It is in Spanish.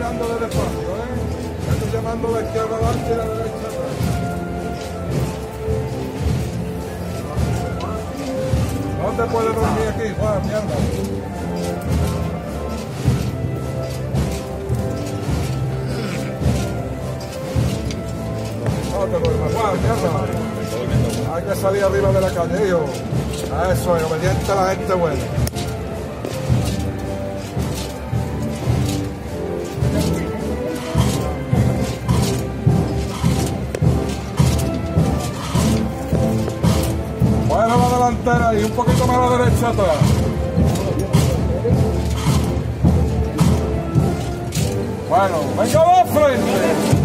despacio, ¿eh? Estoy llamando a la izquierda adelante y la derecha atrás. ¿Dónde puede dormir aquí, Juan? Mierda. No te. Hay que salir arriba de la calle, hijo. A eso es, obediente a la gente buena. Delantera y un poquito más a la derecha atrás. Bueno, venga va frente.